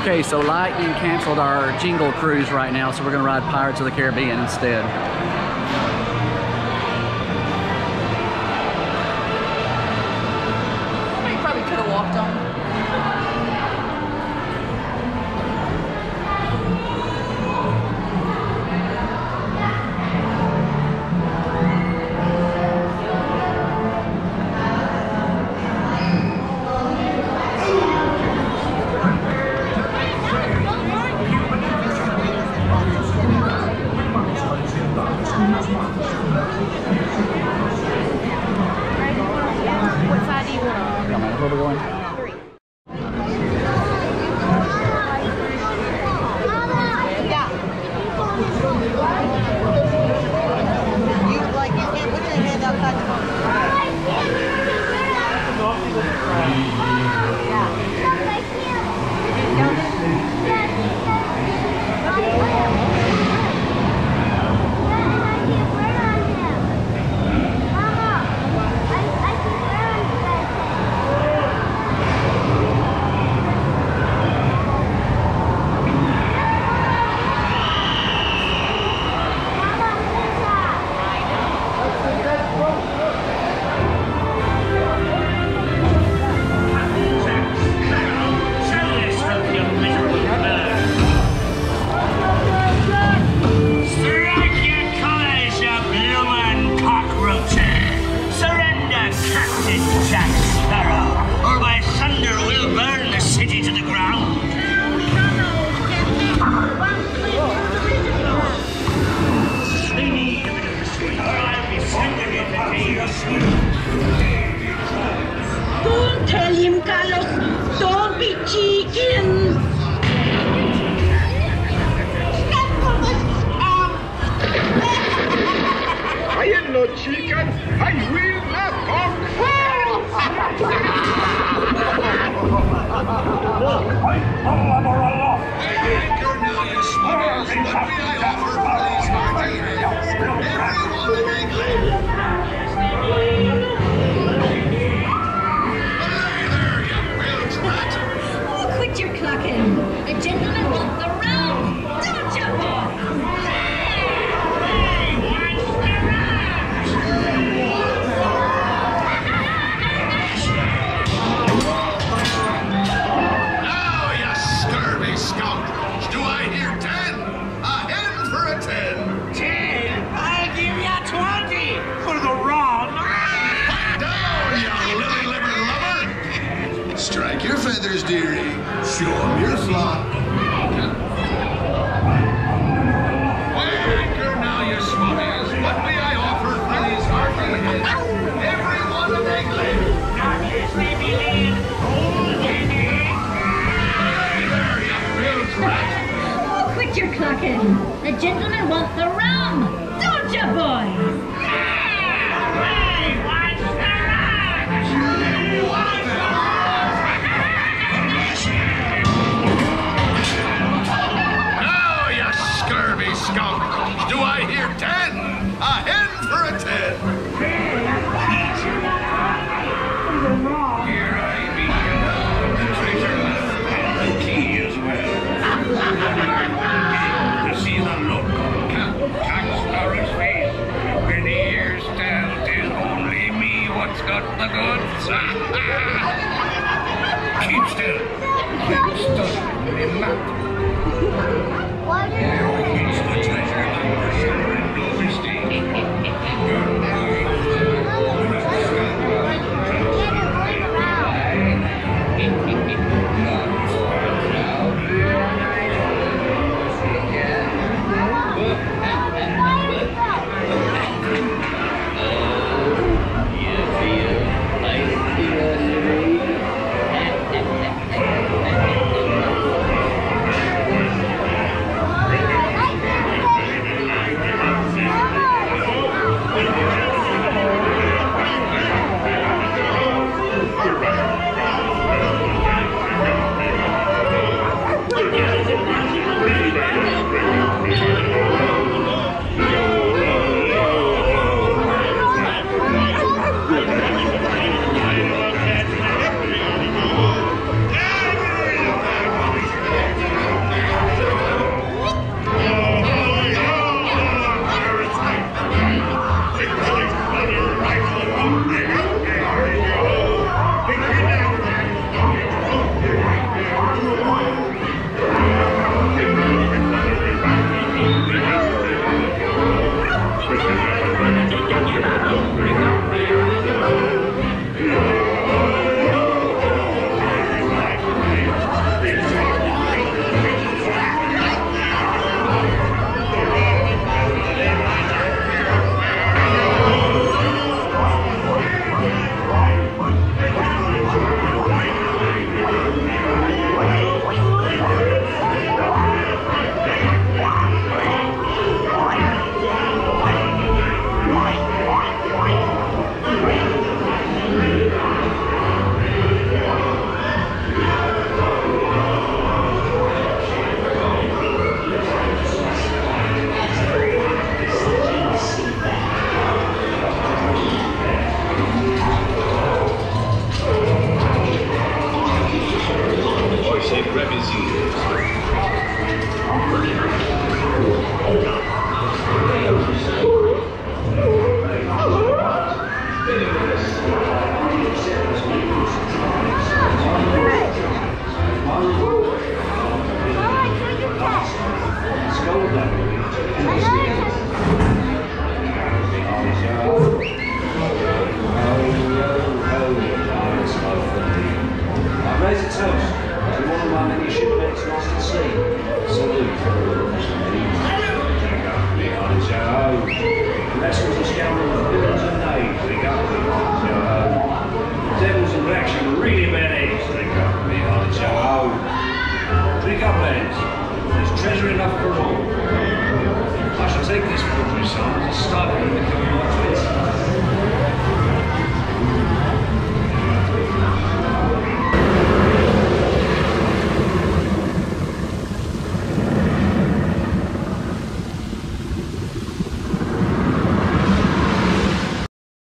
Okay, so Lightning canceled our Jingle cruise right now, so we're gonna ride Pirates of the Caribbean instead. We probably could have walked on. Captain Jack Sparrow, or by thunder we'll burn the city to the ground! Or I'll be sending you to jail. Don't tell him, Carlos. Don't be cheeky. I am no chicken. I will not Oh, your feathers, dearie. Show 'em your flock. Weigh anchor now, you swabbies. What may I offer for these hearty heads? Every one of they glad. Hey there, you filth rat. Oh, quit your clucking. The gentlemen want the rum. Don't you, boys? Hey, The treasure enough for all. I shall take this poultry, son, as a start in becoming my